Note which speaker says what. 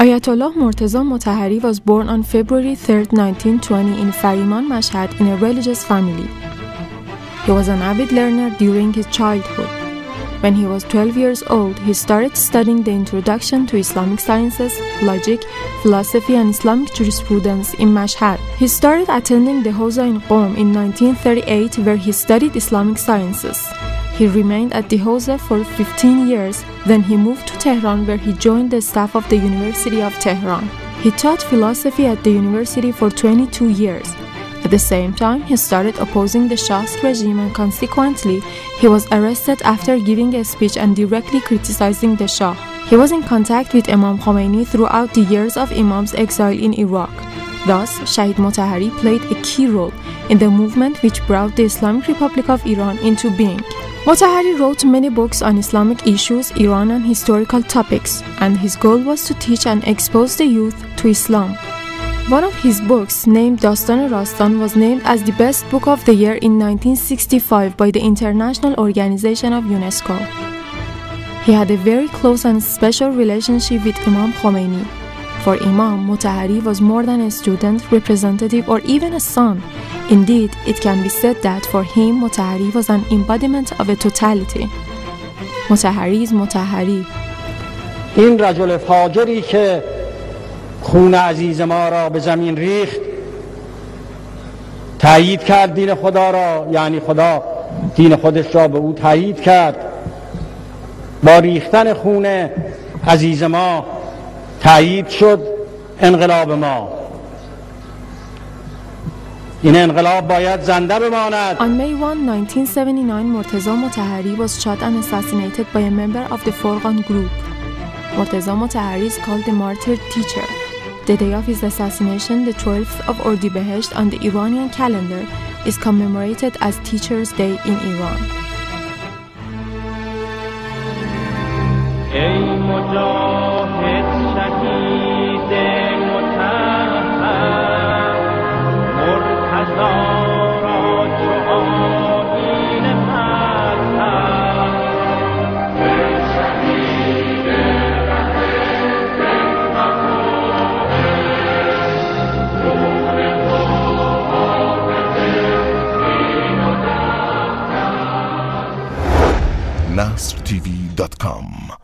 Speaker 1: Ayatollah Murtaza Motahhari was born on February 3, 1920 in Fariman, Mashhad in a religious family. He was an avid learner during his childhood. When he was 12 years old, he started studying the introduction to Islamic sciences, logic, philosophy, and Islamic jurisprudence in Mashhad. He started attending the Hosa in Qom in 1938, where he studied Islamic sciences. He remained at the for 15 years, then he moved to Tehran, where he joined the staff of the University of Tehran. He taught philosophy at the university for 22 years. At the same time, he started opposing the Shah's regime and consequently, he was arrested after giving a speech and directly criticizing the Shah. He was in contact with Imam Khomeini throughout the years of Imam's exile in Iraq. Thus, Shahid Motahhari played a key role in the movement which brought the Islamic Republic of Iran into being. Motahhari wrote many books on Islamic issues, Iran, and historical topics, and his goal was to teach and expose the youth to Islam. One of his books, named Dastan Rastan, was named as the best book of the year in 1965 by the International Organization of UNESCO. He had a very close and special relationship with Imam Khomeini. For Imam, Mutahari was more than a student, representative, or even a son. Indeed, it can be said that for him, Mutahari was an embodiment of a totality. Mutahari is Mutahari.
Speaker 2: این رجل فاجری که خون عزیز ما را به زمین ریخت تایید کرد دین خدا را یعنی خدا دین خودش را به او تایید کرد با ریختن خون عزیز ما تایید شد انقلاب ما این انقلاب باید زنده بماند
Speaker 1: On May 1, 1979, Murtaza Motahari was shot and assassinated by a member of the Forgan group. Murtaza Motahari is called the martyr teacher. The day of his assassination, the 12th of Ordibehesht on the Iranian calendar, is commemorated as Teachers' Day in Iran.
Speaker 3: NasrTV.com